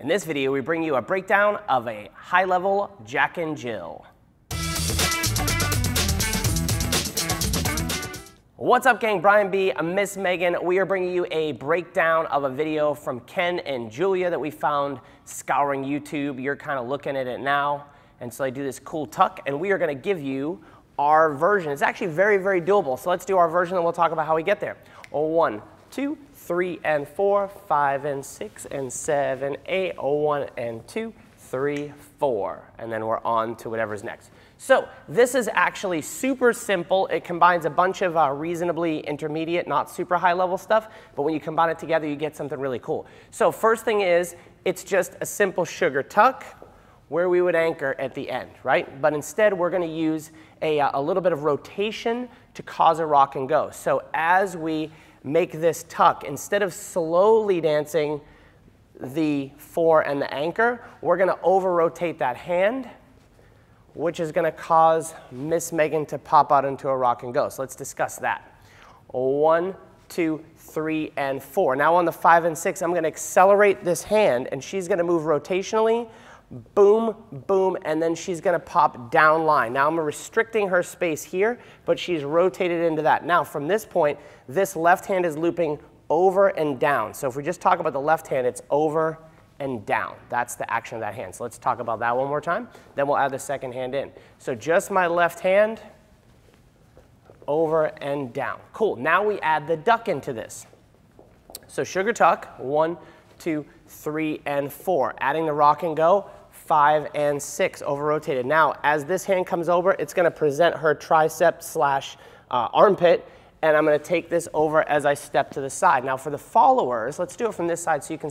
In this video, we bring you a breakdown of a high-level Jack and Jill. What's up gang, Brian B, Miss Megan. We are bringing you a breakdown of a video from Ken and Julia that we found scouring YouTube. You're kind of looking at it now. And so they do this cool tuck and we are gonna give you our version. It's actually very, very doable. So let's do our version and we'll talk about how we get there. One, two, three and four, five and six and seven, eight, oh, one and two, three, four. And then we're on to whatever's next. So this is actually super simple. It combines a bunch of uh, reasonably intermediate, not super high level stuff, but when you combine it together, you get something really cool. So first thing is, it's just a simple sugar tuck where we would anchor at the end, right? But instead, we're gonna use a, uh, a little bit of rotation to cause a rock and go. So as we make this tuck. Instead of slowly dancing the four and the anchor, we're going to over rotate that hand, which is going to cause Miss Megan to pop out into a rock and go. So let's discuss that. One, two, three, and four. Now on the five and six, I'm going to accelerate this hand, and she's going to move rotationally boom, boom, and then she's gonna pop down line. Now I'm restricting her space here, but she's rotated into that. Now from this point, this left hand is looping over and down. So if we just talk about the left hand, it's over and down. That's the action of that hand. So let's talk about that one more time. Then we'll add the second hand in. So just my left hand, over and down. Cool, now we add the duck into this. So sugar tuck, one, two, three, and four. Adding the rock and go, five, and six over rotated. Now, as this hand comes over, it's gonna present her tricep slash uh, armpit, and I'm gonna take this over as I step to the side. Now for the followers, let's do it from this side so you can,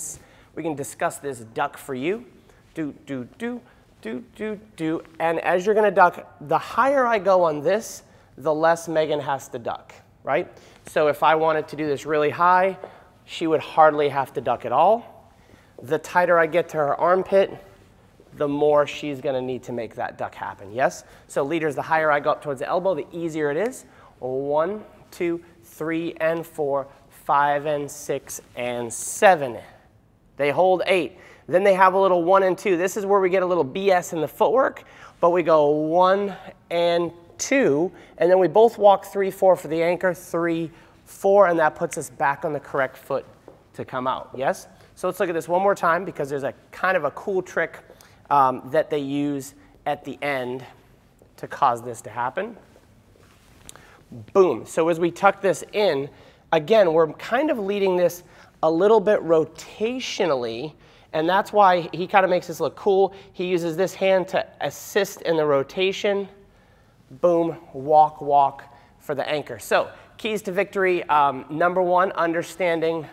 we can discuss this duck for you. Do, do, do, do, do, do. And as you're gonna duck, the higher I go on this, the less Megan has to duck, right? So if I wanted to do this really high, she would hardly have to duck at all. The tighter I get to her armpit, the more she's going to need to make that duck happen. Yes? So leaders, the higher I go up towards the elbow, the easier it is. One, two, three, and four, five, and six, and seven. They hold eight. Then they have a little one and two. This is where we get a little BS in the footwork, but we go one and two, and then we both walk three, four for the anchor, three, four, and that puts us back on the correct foot to come out. Yes? So let's look at this one more time because there's a kind of a cool trick um, that they use at the end to cause this to happen. Boom. So as we tuck this in, again, we're kind of leading this a little bit rotationally, and that's why he kind of makes this look cool. He uses this hand to assist in the rotation. Boom, walk, walk for the anchor. So keys to victory, um, number one, understanding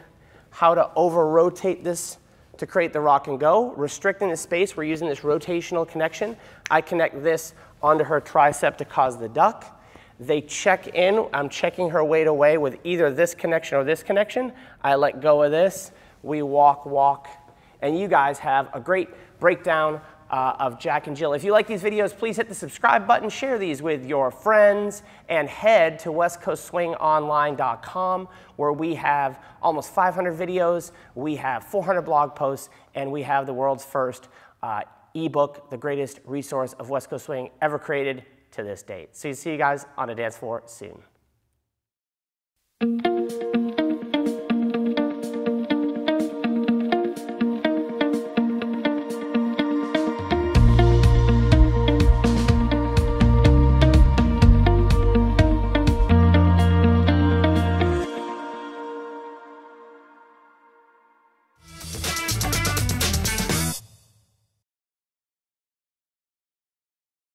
how to over-rotate this to create the rock and go. Restricting the space, we're using this rotational connection. I connect this onto her tricep to cause the duck. They check in, I'm checking her weight away with either this connection or this connection. I let go of this, we walk, walk, and you guys have a great breakdown uh, of Jack and Jill. If you like these videos, please hit the subscribe button, share these with your friends, and head to westcoastswingonline.com where we have almost 500 videos, we have 400 blog posts, and we have the world's first uh, ebook, the greatest resource of West Coast Swing ever created to this date. So see you guys on a dance floor soon.